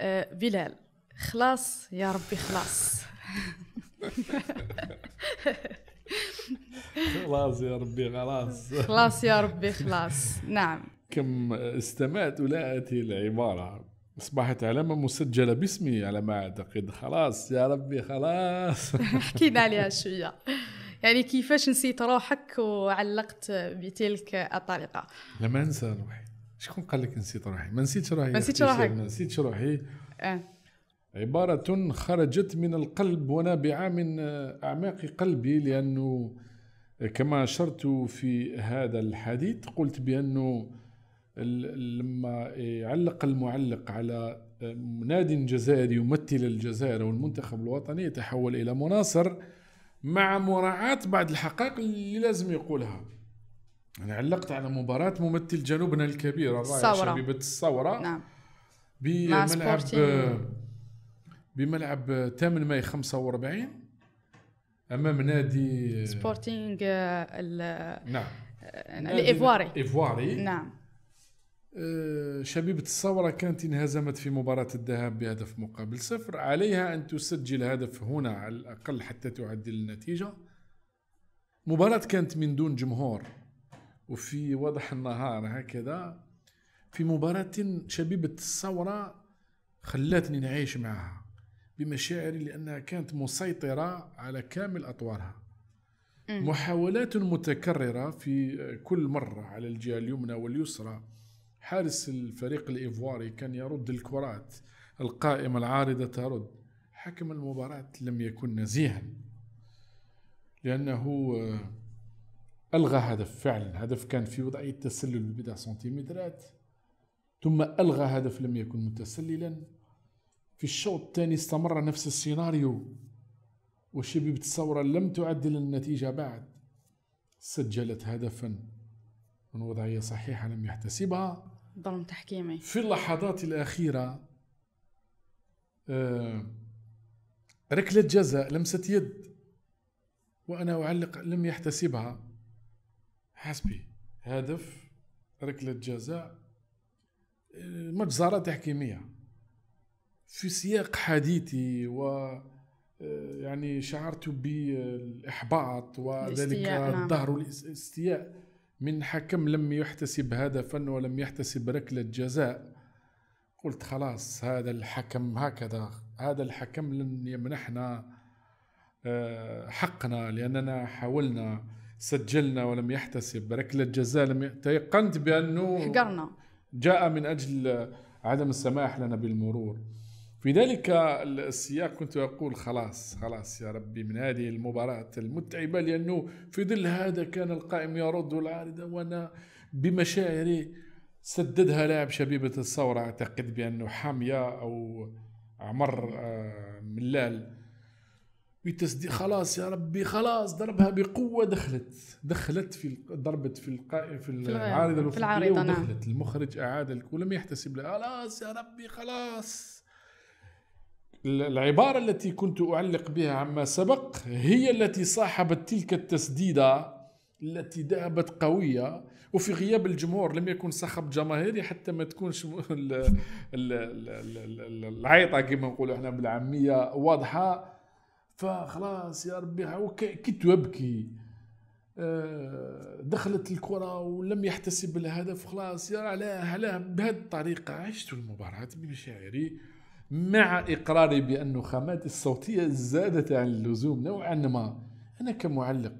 آه بلال. خلاص يا ربي خلاص. خلاص يا ربي خلاص. خلاص يا ربي خلاص. نعم. كم استمعت إلى هذه العبارة؟ أصبحت علامة مسجلة باسمي على ما أعتقد. خلاص يا ربي خلاص. حكينا عليها شوية. يعني كيفاش نسيت روحك وعلقت بتلك الطريقة؟ لما انسى روحي. شكون قال لك نسيت روحي ما نسيتش روحي ما نسيتش. سلمى، ما نسيتش روحي آه. عبارة خرجت من القلب ونابعة من أعماق قلبي لأنه كما أشرت في هذا الحديث قلت بأنه لما يعلق المعلق على نادي جزائري يمثل الجزائر والمنتخب الوطني يتحول إلى مناصر مع مراعاة بعض الحقائق اللي لازم يقولها أنا علقت على مباراة ممثل جنوبنا الكبير الرائع الساورة. شبيبة الساورة نعم. بملعب. بملعب 8 ماي 45 أمام نادي سبورتينغ ال- نعم. آه، نادي الإيفواري إيفواري. نعم. آه، شبيبة الساورة كانت انهزمت في مباراة الذهاب بهدف مقابل صفر. عليها أن تسجل هدف هنا على الأقل حتى تعدل النتيجة. مباراة كانت من دون جمهور. وفي وضح النهار هكذا في مباراة شبيبة الثورة خلتني نعيش معها بمشاعري لأنها كانت مسيطرة على كامل أطوارها. محاولات متكررة في كل مرة على الجهة اليمنى واليسرى. حارس الفريق الإيفواري كان يرد الكرات القائمة العارضة ترد. حكم المباراة لم يكن نزيها لأنه ألغى هدف فعلا هدف كان في وضعية تسلل ببضع سنتيمترات. ثم ألغى هدف لم يكن متسللا. في الشوط الثاني استمر نفس السيناريو. وشبيبة الثورة لم تعدل النتيجة بعد. سجلت هدفا. من وضعية صحيحة لم يحتسبها. ظلم تحكيمي. في اللحظات الأخيرة آه، ركلة جزاء لمسة يد. وأنا أعلق لم يحتسبها. حسبي هدف ركلة جزاء. مجزرة تحكيمية في سياق حديثي و آه، يعني شعرت بالإحباط وذلك الاستياء، نعم. الظهر والاستياء من حكم لم يحتسب هدفا ولم يحتسب ركلة جزاء. قلت خلاص هذا الحكم هكذا هذا الحكم لن يمنحنا آه، حقنا لأننا حاولنا سجلنا ولم يحتسب ركلة جزاء لم ي... تيقنت بأنه حقرنا. جاء من أجل عدم السماح لنا بالمرور. في ذلك السياق كنت أقول خلاص خلاص يا ربي من هذه المباراة المتعبة لأنه في ظل هذا كان القائم يرد العارضة وأنا بمشاعري سددها لاعب شبيبة الثورة. أعتقد بأنه حامية أو عمر آه، ملال. بتسديد خلاص يا ربي خلاص ضربها بقوة دخلت دخلت في ضربت في القائم في الغ- العارضة في العارضة، نعم. ودخلت. المخرج أعاد الك- ولم يحتسب لها خلاص يا ربي خلاص. العبارة التي كنت أعلق بها عما سبق هي التي صاحبت تلك التسديدة التي ذهبت قوية وفي غياب الجمهور لم يكن صخب جماهيري حتى ما تكونش م- ال- ال- ال- ال- ال- العيطة كما نقولوا إحنا بالعامية واضحة. فخلاص يا ربي كنت أبكي آه، دخلت الكرة ولم يحتسب الهدف خلاص يا علاه علاه بهذه الطريقة عشت المباراة بمشاعري مع إقراري بأن خاماتي الصوتية زادت عن اللزوم نوعا ما. أنا كمعلق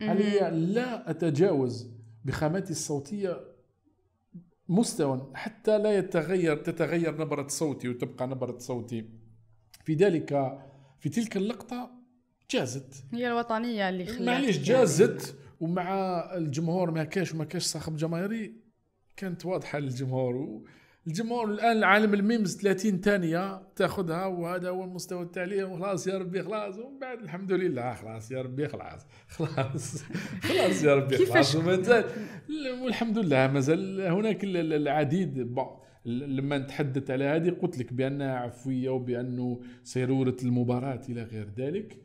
علي لا أتجاوز بخاماتي الصوتية مستوى حتى لا يتغير تتغير نبرة صوتي وتبقى نبرة صوتي. في ذلك في تلك اللقطة جازت. هي الوطنية اللي خلات معليش يعني. جازت ومع الجمهور ما كاش وما كاش صاحب جماهيري كانت واضحة للجمهور. الجمهور الآن العالم الميمز 30 ثانية تاخذها وهذا هو المستوى التالي وخلاص يا ربي خلاص. ومن بعد الحمد لله خلاص يا ربي خلاص. خلاص. خلاص يا ربي خلاص. وما زال والحمد لله ما زال هناك ال- ال- العديد. بعض لما نتحدث على هذه قلت لك بأنها عفوية وبأنه سيروره المباراة إلى غير ذلك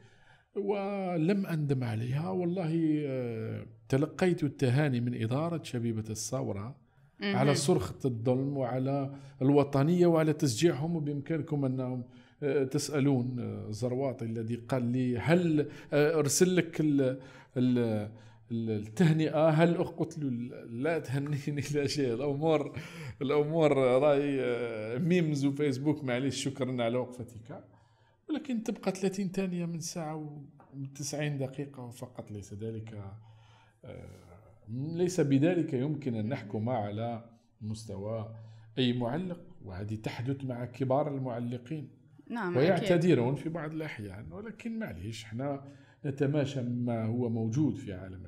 ولم أندم عليها. والله آه، تلقيت التهاني من إدارة شبيبة الثورة على صرخة الظلم وعلى الوطنية وعلى تشجيعهم وبإمكانكم أنهم آه، تسألون آه، زرواطي الذي قال لي هل أرسل لك ال ال التهنئة. هل أقتل لا تهنيني لا شيء. الأمور الأمور راهي ميمز وفيسبوك معليش شكرا على وقفتك. ولكن تبقى 30 ثانية من ساعة و 90 دقيقة فقط. ليس ذلك ليس بذلك يمكن أن نحكم على مستوى أي معلق. وهذه تحدث مع كبار المعلقين. نعم ويعتذرون في بعض الأحيان. ولكن معليش إحنا نتماشى ما هو موجود في عالم